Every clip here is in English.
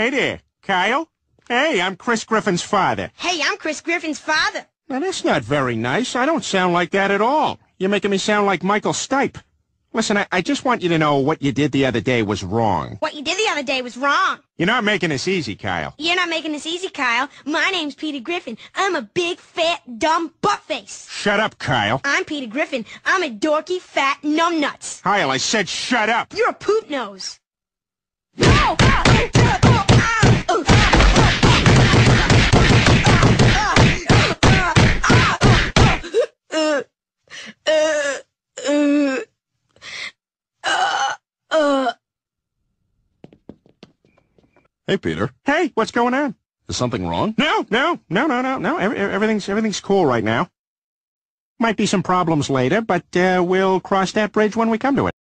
Hey there, Kyle. Hey, I'm Chris Griffin's father. Hey, I'm Chris Griffin's father. Now, that's not very nice. I don't sound like that at all. You're making me sound like Michael Stipe. Listen, I, I just want you to know what you did the other day was wrong. What you did the other day was wrong. You're not making this easy, Kyle. You're not making this easy, Kyle. My name's Peter Griffin. I'm a big, fat, dumb buttface. Shut up, Kyle. I'm Peter Griffin. I'm a dorky, fat numbnuts. Kyle, I said shut up. You're a poop nose. Ah, ah, ah, Hey, Peter. Hey, what's going on? Is something wrong? No, no, no, no, no, no. Every, everything's everything's cool right now. Might be some problems later, but uh, we'll cross that bridge when we come to it.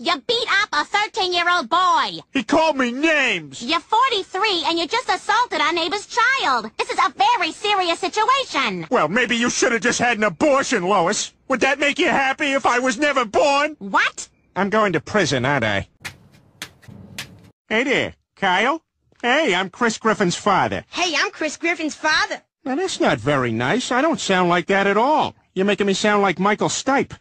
You beat up a 13-year-old boy. He called me names. You're 43 and you just assaulted our neighbor's child. This is a very serious situation. Well, maybe you should have just had an abortion, Lois. Would that make you happy if I was never born? What? I'm going to prison, aren't I? Hey there, Kyle. Hey, I'm Chris Griffin's father. Hey, I'm Chris Griffin's father. Now, that's not very nice. I don't sound like that at all. You're making me sound like Michael Stipe.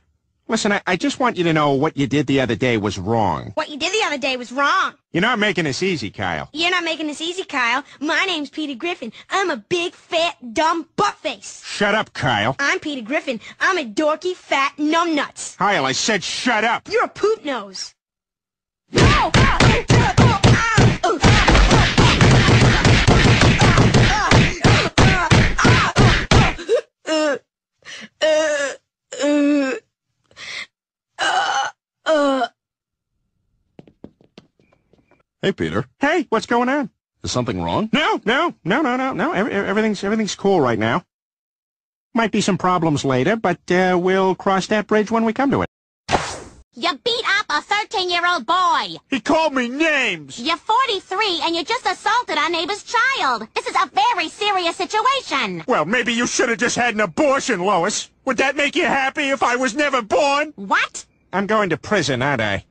Listen, I, I just want you to know what you did the other day was wrong. What you did the other day was wrong. You're not making this easy, Kyle. You're not making this easy, Kyle. My name's Peter Griffin. I'm a big, fat, dumb buttface. Shut up, Kyle. I'm Peter Griffin. I'm a dorky, fat numbnuts. Kyle, I said shut up. You're a poop nose. Ah! Hey, Peter. Hey, what's going on? Is something wrong? No, no, no, no, no, no. Every, everything's everything's cool right now. Might be some problems later, but uh, we'll cross that bridge when we come to it. You beat up a 13-year-old boy. He called me names. You're 43 and you just assaulted our neighbor's child. This is a very serious situation. Well, maybe you should have just had an abortion, Lois. Would that make you happy if I was never born? What? I'm going to prison, aren't I?